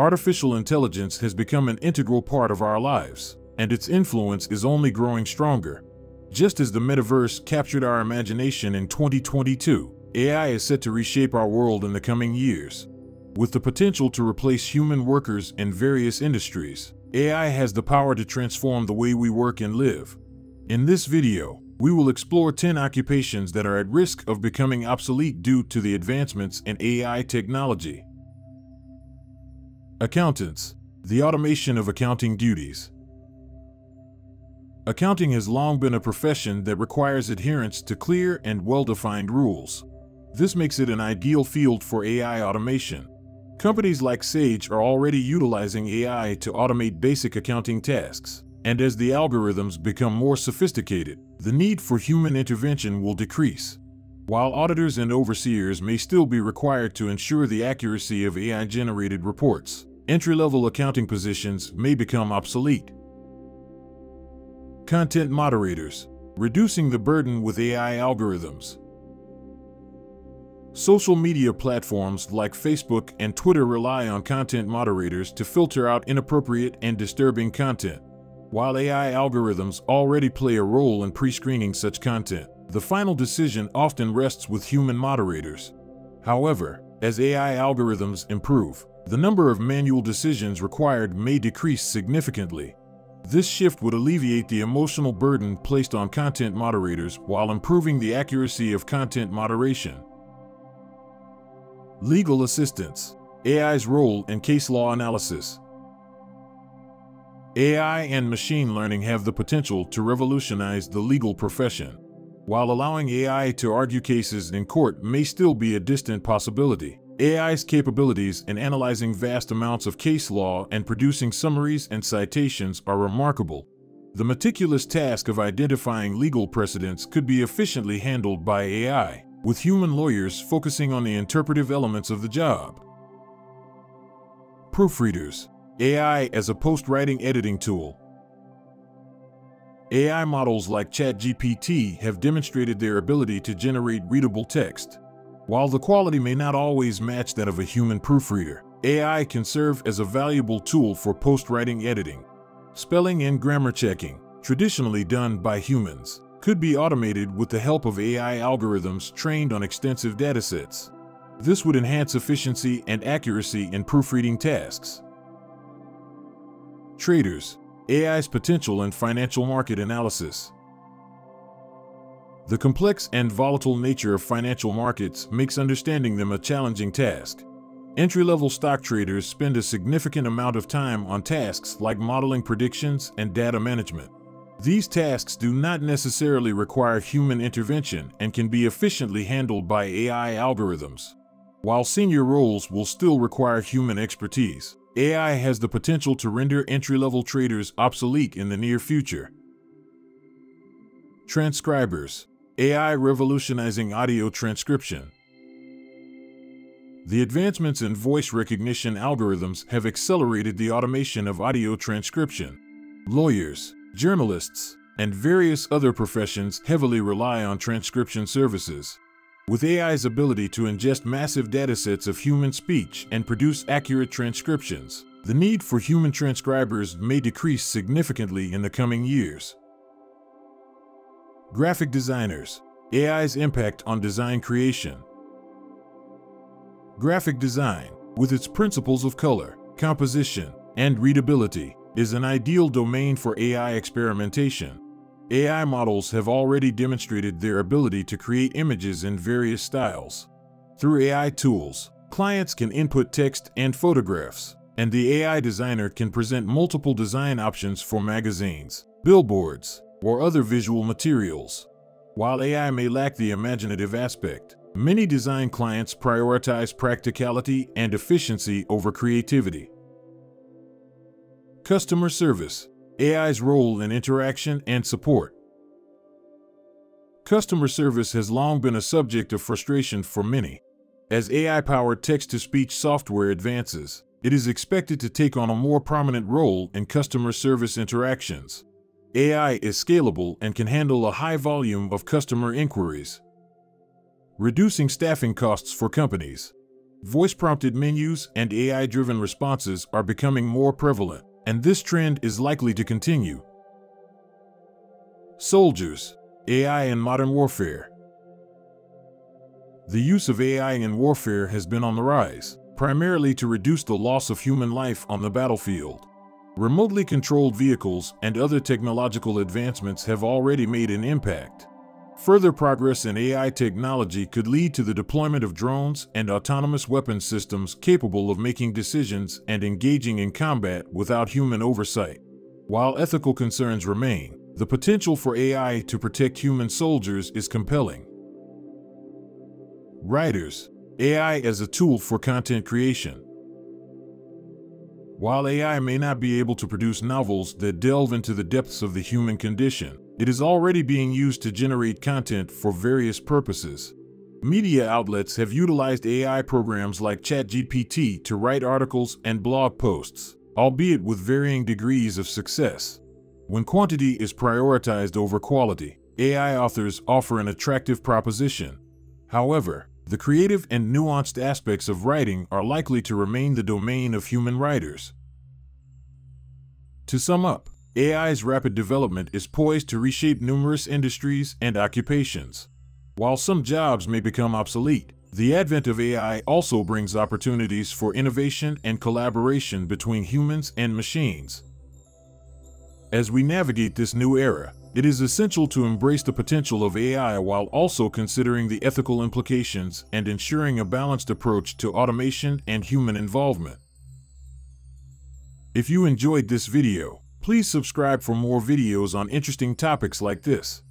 Artificial intelligence has become an integral part of our lives, and its influence is only growing stronger. Just as the metaverse captured our imagination in 2022, AI is set to reshape our world in the coming years. With the potential to replace human workers in various industries, AI has the power to transform the way we work and live. In this video, we will explore 10 occupations that are at risk of becoming obsolete due to the advancements in AI technology. Accountants, the automation of accounting duties. Accounting has long been a profession that requires adherence to clear and well-defined rules. This makes it an ideal field for AI automation. Companies like Sage are already utilizing AI to automate basic accounting tasks. And as the algorithms become more sophisticated, the need for human intervention will decrease. While auditors and overseers may still be required to ensure the accuracy of AI-generated reports, entry-level accounting positions may become obsolete. Content moderators, reducing the burden with AI algorithms. Social media platforms like Facebook and Twitter rely on content moderators to filter out inappropriate and disturbing content. While AI algorithms already play a role in pre-screening such content, the final decision often rests with human moderators. However, as AI algorithms improve, the number of manual decisions required may decrease significantly. This shift would alleviate the emotional burden placed on content moderators while improving the accuracy of content moderation. Legal assistance AI's role in case law analysis. AI and machine learning have the potential to revolutionize the legal profession. While allowing AI to argue cases in court may still be a distant possibility, AI's capabilities in analyzing vast amounts of case law and producing summaries and citations are remarkable. The meticulous task of identifying legal precedents could be efficiently handled by AI, with human lawyers focusing on the interpretive elements of the job. Proofreaders AI as a post-writing editing tool. AI models like ChatGPT have demonstrated their ability to generate readable text. While the quality may not always match that of a human proofreader, AI can serve as a valuable tool for post-writing editing. Spelling and grammar checking, traditionally done by humans, could be automated with the help of AI algorithms trained on extensive datasets. This would enhance efficiency and accuracy in proofreading tasks. Traders, AI's potential in financial market analysis. The complex and volatile nature of financial markets makes understanding them a challenging task. Entry-level stock traders spend a significant amount of time on tasks like modeling predictions and data management. These tasks do not necessarily require human intervention and can be efficiently handled by AI algorithms. While senior roles will still require human expertise, AI has the potential to render entry-level traders obsolete in the near future. Transcribers AI revolutionizing audio transcription. The advancements in voice recognition algorithms have accelerated the automation of audio transcription. Lawyers, journalists, and various other professions heavily rely on transcription services. With AI's ability to ingest massive datasets of human speech and produce accurate transcriptions, the need for human transcribers may decrease significantly in the coming years. Graphic designers, AI's impact on design creation. Graphic design, with its principles of color, composition, and readability, is an ideal domain for AI experimentation. AI models have already demonstrated their ability to create images in various styles. Through AI tools, clients can input text and photographs, and the AI designer can present multiple design options for magazines, billboards, or other visual materials. While AI may lack the imaginative aspect, many design clients prioritize practicality and efficiency over creativity. Customer service, AI's role in interaction and support. Customer service has long been a subject of frustration for many. As AI-powered text-to-speech software advances, it is expected to take on a more prominent role in customer service interactions. AI is scalable and can handle a high volume of customer inquiries. Reducing staffing costs for companies. Voice prompted menus and AI driven responses are becoming more prevalent, and this trend is likely to continue. Soldiers, AI in modern warfare. The use of AI in warfare has been on the rise, primarily to reduce the loss of human life on the battlefield. Remotely controlled vehicles and other technological advancements have already made an impact. Further progress in AI technology could lead to the deployment of drones and autonomous weapon systems capable of making decisions and engaging in combat without human oversight. While ethical concerns remain, the potential for AI to protect human soldiers is compelling. Writers AI as a tool for content creation. While AI may not be able to produce novels that delve into the depths of the human condition, it is already being used to generate content for various purposes. Media outlets have utilized AI programs like ChatGPT to write articles and blog posts, albeit with varying degrees of success. When quantity is prioritized over quality, AI authors offer an attractive proposition. However, the creative and nuanced aspects of writing are likely to remain the domain of human writers. To sum up, AI's rapid development is poised to reshape numerous industries and occupations. While some jobs may become obsolete, the advent of AI also brings opportunities for innovation and collaboration between humans and machines. As we navigate this new era, it is essential to embrace the potential of AI while also considering the ethical implications and ensuring a balanced approach to automation and human involvement. If you enjoyed this video, Please subscribe for more videos on interesting topics like this.